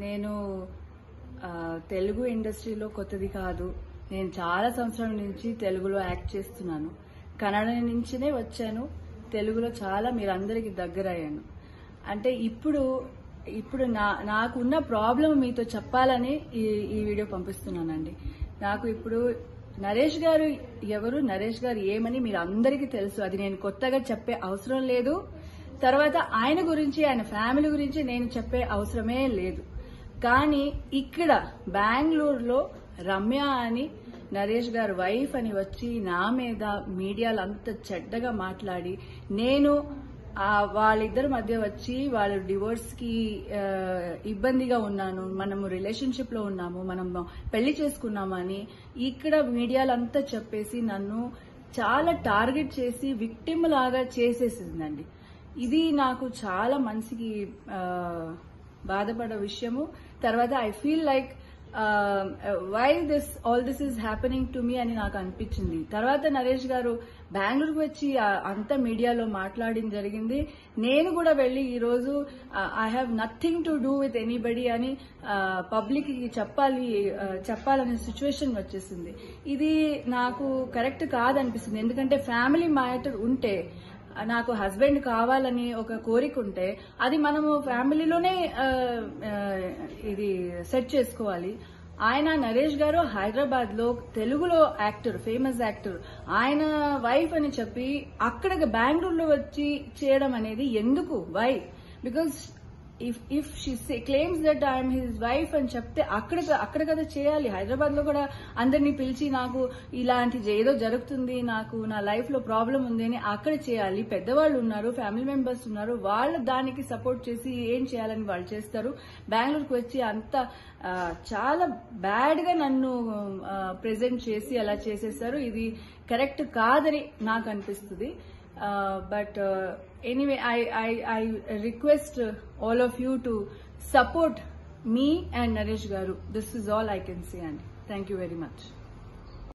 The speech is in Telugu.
నేను తెలుగు ఇండస్ట్రీలో కొత్తది కాదు. నేను చాలా సంవత్సరాల నుంచి తెలుగులో యాక్ట్ చేస్తున్నాను. కన్నడ నుంచినే వచ్చాను. తెలుగులో చాలా మీరందరికీ దగ్గర అయ్యాను అంటే ఇప్పుడు ఇప్పుడు నా నాకున్న ప్రాబ్లం మీతో చెప్పాలని ఈ ఈ వీడియో పంపిస్తున్నానండి. నాకు ఇప్పుడు నరేష్ గారు ఎవరు? నరేష్ గారు ఏమని మీరు అందరికీ తెలుసు. అది నేను కొత్తగా చెప్పే అవసరం లేదు. తర్వాత ఆయన గురించి ఆయన ఫ్యామిలీ గురించి నేను చెప్పే అవసరమే లేదు. కానీ ఇక్కడ బెంగళూరులో రమ్య అని నరేష్ గారు వైఫ్ అని వచ్చి నా మీద మీడియాలో అంత చెడ్డగా మాట్లాడి నేను ఆ వాళ్ళిద్దరి మధ్య వచ్చి వాళ్ళ డివోర్స్కి ఇబ్బందిగా ఉన్నాను మనము రిలేషన్షిప్లో ఉన్నాము మనం పెళ్ళి చేసుకున్నామని ఇక్కడ మీడియాలో అంతా చెప్పేసి నన్ను చాలా టార్గెట్ చేసి విక్టిమ్ లాగా చేసేసిందండి. ఇది నాకు చాలా మనసుకి బాధపడే విషయము. తర్వాత I feel like why this all this is happening to me అని నాకు అనిపించింది. తర్వాత నరేష్ గారు బెంగళూరుకు వచ్చి అంత మీడియాలో మాట్లాడడం జరిగింది. నేను కూడా వెళ్ళి ఈరోజు I have nothing to do with anybody అని uh, పబ్లిక్కి చెప్పాలి uh, చెప్పాలనే సిచ్యువేషన్ వచ్చేసింది. ఇది నాకు కరెక్ట్ కాదనిపిస్తుంది. ఎందుకంటే ఫ్యామిలీ మ్యాటర్ ఉంటే నాకు హస్బెండ్ కావాలని ఒక కోరిక ఉంటే అది మనము ఫ్యామిలీలోనే ఇది సెట్ చేసుకోవాలి. ఆయన నరేష్ గారు హైదరాబాద్లో తెలుగులో యాక్టర్ ఫేమస్ యాక్టర్ ఆయన వైఫ్ అని చెప్పి అక్కడ బెంగళూరులో వచ్చి చేయడం అనేది ఎందుకు? Why because if if she claims that I'm his wife అని చెప్తే అక్కడ అక్కడ కదా చేయాలి. హైదరాబాద్లో కూడా అందరినీ పిలిచి నాకు ఇలాంటి ఏదో జరుగుతుంది నాకు నా లైఫ్లో ప్రాబ్లం ఉంది అని అక్కడ చేయాలి. పెద్దవాళ్ళు ఉన్నారు ఫ్యామిలీ మెంబర్స్ ఉన్నారు వాళ్ళు దానికి సపోర్ట్ చేసి ఏం చేయాలని వాళ్ళు చేస్తారు. బెంగళూరుకు వచ్చి అంత చాలా బ్యాడ్గా నన్ను ప్రెజెంట్ చేసి అలా చేసేసారు. ఇది కరెక్ట్ కాదని నాకు అనిపిస్తుంది. But uh, anyway, I, I, I request uh, all of you to support me and Naresh Garu. This is all I can say, and thank you very much.